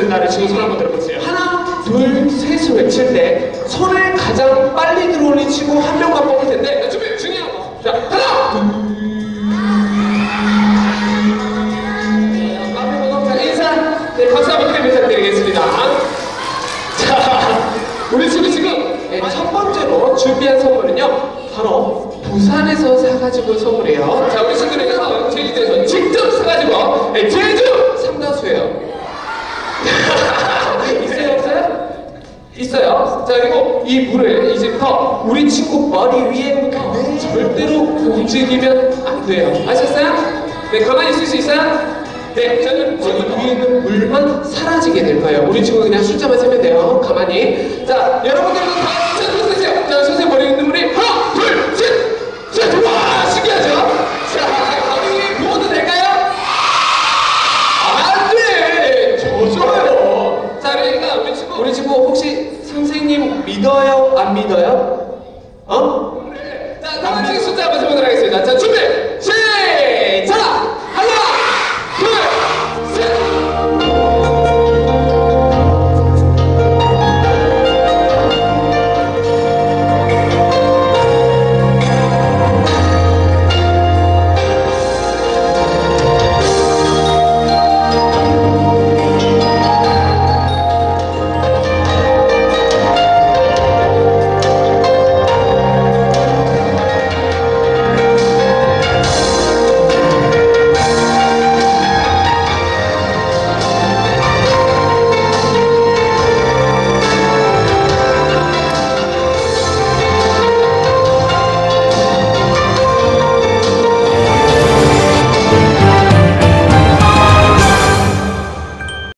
그 나를 지금 손 한번 들어보세요. 하나, 둘, 셋을 외칠 때 손을 가장 빨리 들어올린 친구 한 명만 뽑을 텐데 자, 준비 중요한 거. 자, 하나, 둘. 네, 박수 한번 크게 부탁드리겠습니다. 자, 우리 친구 지금 네, 첫 번째로 준비한 선물은요. 바로 부산에서 사가지고 선물이에요. 자, 우리 친구들께서 제주도에서 직접 사가지고 네, 제주 삼다수예요. 있어요, 없어요? 있어요. 자, 그리고 이 물을 이제부터 우리 친구 머리 위에부터 절대로 움직이면 안 돼요. 아셨어요? 네, 가만히 있을 수 있어요? 네, 저는 저기 위에 있는 물만 사라지게 될 거예요. 우리 친구 그냥 숫자만 세면 돼요. 가만히. 자, 여러분들 믿어요? 안 믿어요? 어? 자, 다 같이 숫자 한번 세보도록 하겠습니다. 자! 시작!